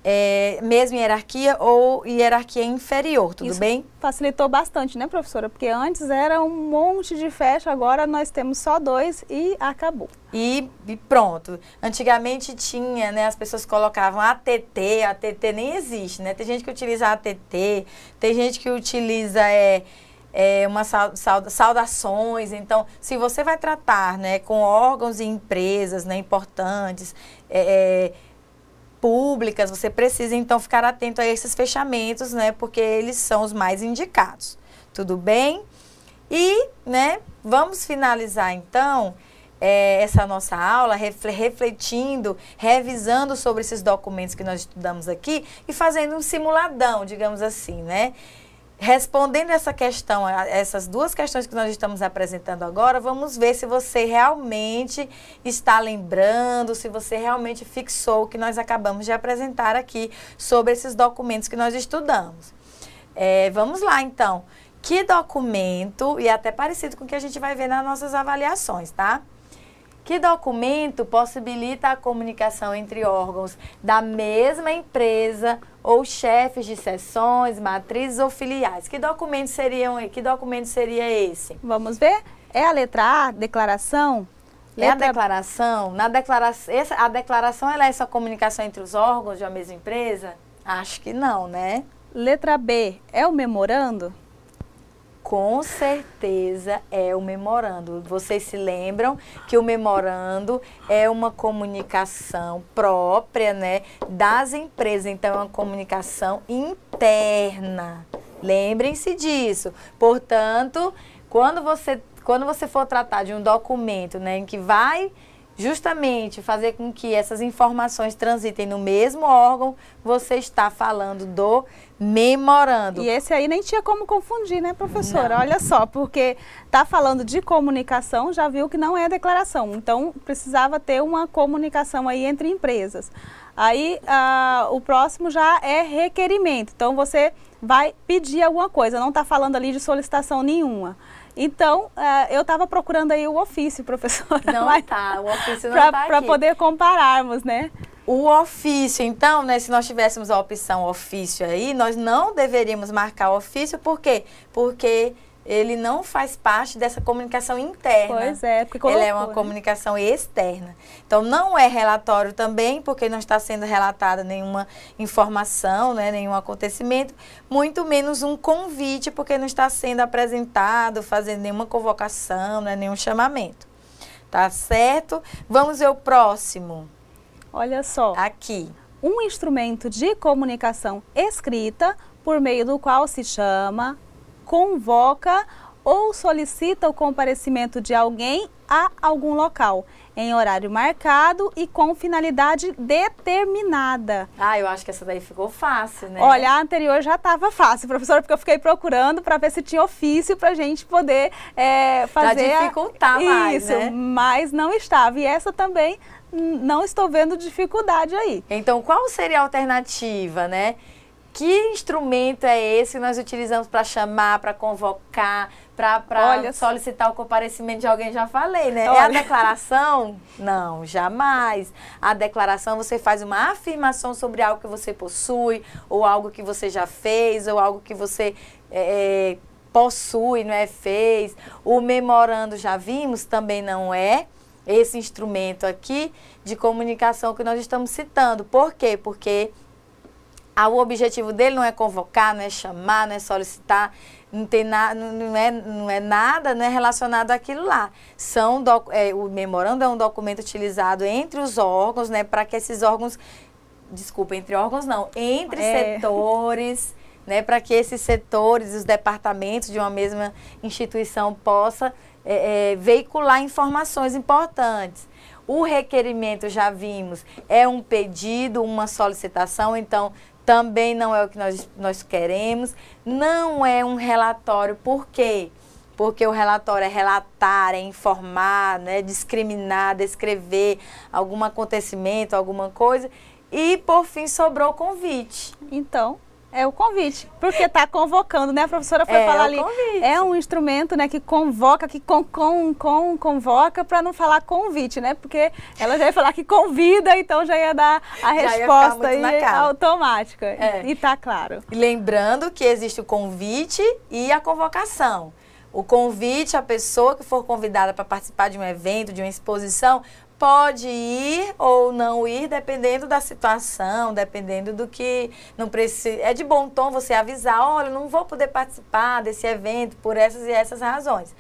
é, mesmo hierarquia ou hierarquia inferior, tudo Isso bem? Facilitou bastante, né, professora? Porque antes era um monte de fecha, agora nós temos só dois e acabou. E, e pronto. Antigamente tinha, né, as pessoas colocavam ATT, ATT nem existe, né? Tem gente que utiliza ATT, tem gente que utiliza é, é, uma saudações. Então, se você vai tratar né, com órgãos e empresas né, importantes, é, é públicas, você precisa então ficar atento a esses fechamentos, né? Porque eles são os mais indicados. Tudo bem? E, né, vamos finalizar então é, essa nossa aula refletindo, revisando sobre esses documentos que nós estudamos aqui e fazendo um simuladão, digamos assim, né? Respondendo essa questão, essas duas questões que nós estamos apresentando agora, vamos ver se você realmente está lembrando, se você realmente fixou o que nós acabamos de apresentar aqui sobre esses documentos que nós estudamos. É, vamos lá, então. Que documento, e até parecido com o que a gente vai ver nas nossas avaliações, tá? Que documento possibilita a comunicação entre órgãos da mesma empresa ou chefes de seções, matrizes ou filiais? Que documento seriam? Que documento seria esse? Vamos ver. É a letra A, declaração? É a declaração. Na declaração, essa, a declaração ela é essa comunicação entre os órgãos de uma mesma empresa? Acho que não, né? Letra B, é o memorando? Com certeza é o memorando. Vocês se lembram que o memorando é uma comunicação própria, né, das empresas. Então é uma comunicação interna. Lembrem-se disso. Portanto, quando você quando você for tratar de um documento, né, em que vai justamente fazer com que essas informações transitem no mesmo órgão, você está falando do memorando. E esse aí nem tinha como confundir, né, professora? Não. Olha só, porque tá falando de comunicação, já viu que não é declaração. Então, precisava ter uma comunicação aí entre empresas. Aí, ah, o próximo já é requerimento. Então, você vai pedir alguma coisa, não está falando ali de solicitação nenhuma. Então, uh, eu estava procurando aí o ofício, professora. Não está, o ofício não está Para poder compararmos, né? O ofício, então, né, se nós tivéssemos a opção ofício aí, nós não deveríamos marcar o ofício, por quê? Porque ele não faz parte dessa comunicação interna. Pois é, porque colocou, Ele é uma né? comunicação externa. Então, não é relatório também, porque não está sendo relatada nenhuma informação, né, nenhum acontecimento, muito menos um convite, porque não está sendo apresentado, fazendo nenhuma convocação, né, nenhum chamamento. Tá certo? Vamos ver o próximo. Olha só. Aqui. Um instrumento de comunicação escrita por meio do qual se chama, convoca ou solicita o comparecimento de alguém a algum local, em horário marcado e com finalidade determinada. Ah, eu acho que essa daí ficou fácil, né? Olha, a anterior já estava fácil, professora, porque eu fiquei procurando para ver se tinha ofício para a gente poder é, fazer. Pra dificultar a... mais, Isso, né? mas não estava. E essa também não estou vendo dificuldade aí. Então, qual seria a alternativa, né? Que instrumento é esse que nós utilizamos para chamar, para convocar, para solicitar o comparecimento de alguém? Já falei, né? Olha. É a declaração? Não, jamais. A declaração você faz uma afirmação sobre algo que você possui, ou algo que você já fez, ou algo que você é, possui, não é? Fez. O memorando, já vimos, também não é esse instrumento aqui de comunicação que nós estamos citando. Por quê? Porque ah, o objetivo dele não é convocar, não é chamar, não é solicitar, não, tem na, não, é, não é nada não é relacionado àquilo lá. São é, o memorando é um documento utilizado entre os órgãos, né, para que esses órgãos, desculpa, entre órgãos não, entre é. setores, né, para que esses setores, os departamentos de uma mesma instituição possa é, é, veicular informações importantes. O requerimento, já vimos, é um pedido, uma solicitação, então também não é o que nós, nós queremos. Não é um relatório, por quê? Porque o relatório é relatar, é informar, né, discriminar, descrever algum acontecimento, alguma coisa. E, por fim, sobrou o convite. Então, é o convite, porque está convocando, né? A professora foi é falar ali. Convite. É um instrumento, né, que convoca, que com, com, com convoca para não falar convite, né? Porque ela já ia falar que convida, então já ia dar a já resposta aí automática. É. E tá claro. Lembrando que existe o convite e a convocação. O convite, a pessoa que for convidada para participar de um evento, de uma exposição, pode ir ou não ir, dependendo da situação, dependendo do que não precisa. É de bom tom você avisar, olha, não vou poder participar desse evento por essas e essas razões.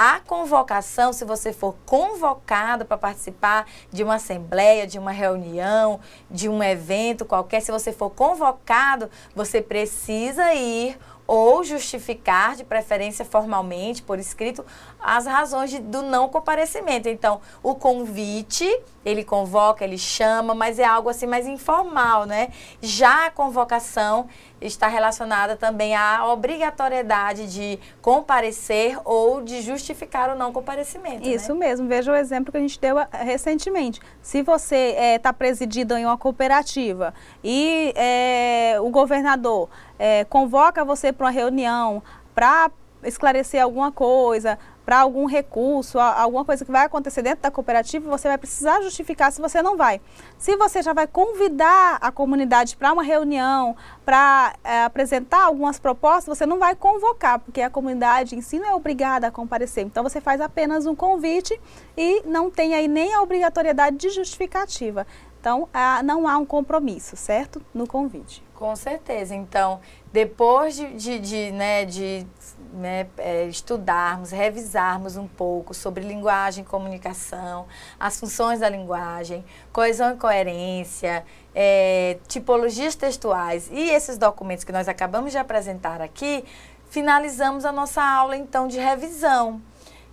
A convocação, se você for convocado para participar de uma assembleia, de uma reunião, de um evento qualquer, se você for convocado, você precisa ir ou justificar, de preferência formalmente, por escrito, as razões de, do não comparecimento. Então, o convite, ele convoca, ele chama, mas é algo assim mais informal, né? Já a convocação está relacionada também à obrigatoriedade de comparecer ou de justificar o não comparecimento. Né? Isso né? mesmo. Veja o exemplo que a gente deu eh, recentemente. Se você está eh, é, presidido em uma cooperativa e é, o governador é, convoca você para uma reunião para esclarecer alguma coisa, para algum recurso, alguma coisa que vai acontecer dentro da cooperativa, você vai precisar justificar se você não vai. Se você já vai convidar a comunidade para uma reunião, para é, apresentar algumas propostas, você não vai convocar, porque a comunidade em si não é obrigada a comparecer. Então você faz apenas um convite e não tem aí nem a obrigatoriedade de justificativa. Então, não há um compromisso, certo? No convite. Com certeza. Então, depois de, de, de, né, de né, é, estudarmos, revisarmos um pouco sobre linguagem comunicação, as funções da linguagem, coesão e coerência, é, tipologias textuais e esses documentos que nós acabamos de apresentar aqui, finalizamos a nossa aula então de revisão.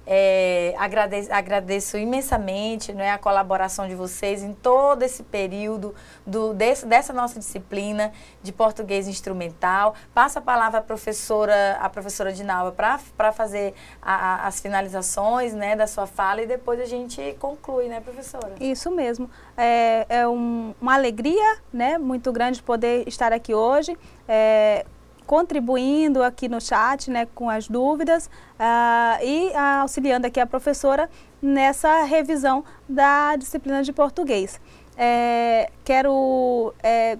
É, agradeço, agradeço, imensamente né, a colaboração de vocês em todo esse período do, desse, dessa nossa disciplina de português instrumental. Passo a palavra à professora, à professora Dinaua para fazer a, a, as finalizações né, da sua fala e depois a gente conclui, né, professora? Isso mesmo. É, é um, uma alegria né, muito grande poder estar aqui hoje. É, contribuindo aqui no chat né, com as dúvidas uh, e uh, auxiliando aqui a professora nessa revisão da disciplina de português. É, quero é,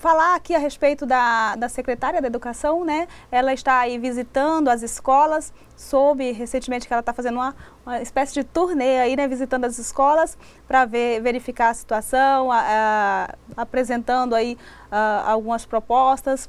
falar aqui a respeito da, da secretária da Educação, né? Ela está aí visitando as escolas, soube recentemente que ela está fazendo uma, uma espécie de turnê aí, né? Visitando as escolas para ver, verificar a situação, a, a, apresentando aí a, algumas propostas.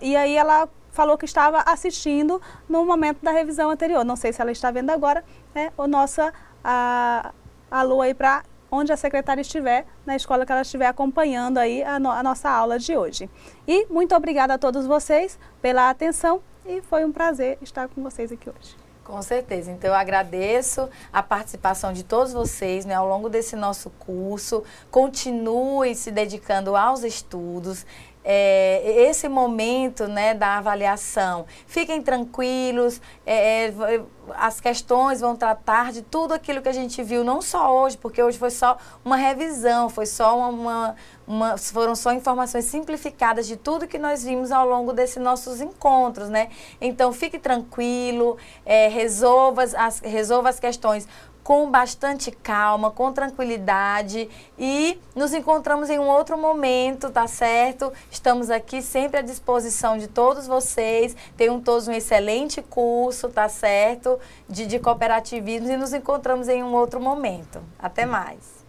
e aí ela falou que estava assistindo no momento da revisão anterior. Não sei se ela está vendo agora, né? O nossa a, alô aí para onde a secretária estiver, na escola que ela estiver acompanhando aí a, no, a nossa aula de hoje. E muito obrigada a todos vocês pela atenção e foi um prazer estar com vocês aqui hoje. Com certeza. Então eu agradeço a participação de todos vocês né, ao longo desse nosso curso. Continue se dedicando aos estudos é, esse momento né, da avaliação. Fiquem tranquilos, é, é as questões vão tratar de tudo aquilo que a gente viu, não só hoje, porque hoje foi só uma revisão, foi só uma, uma, foram só informações simplificadas de tudo que nós vimos ao longo desses nossos encontros, né? Então fique tranquilo, é, resolva, as, resolva as questões com bastante calma, com tranquilidade e nos encontramos em um outro momento, tá certo? Estamos aqui sempre à disposição de todos vocês. Tenham todos um excelente curso, tá certo? De, de cooperativismo e nos encontramos em um outro momento. Até mais.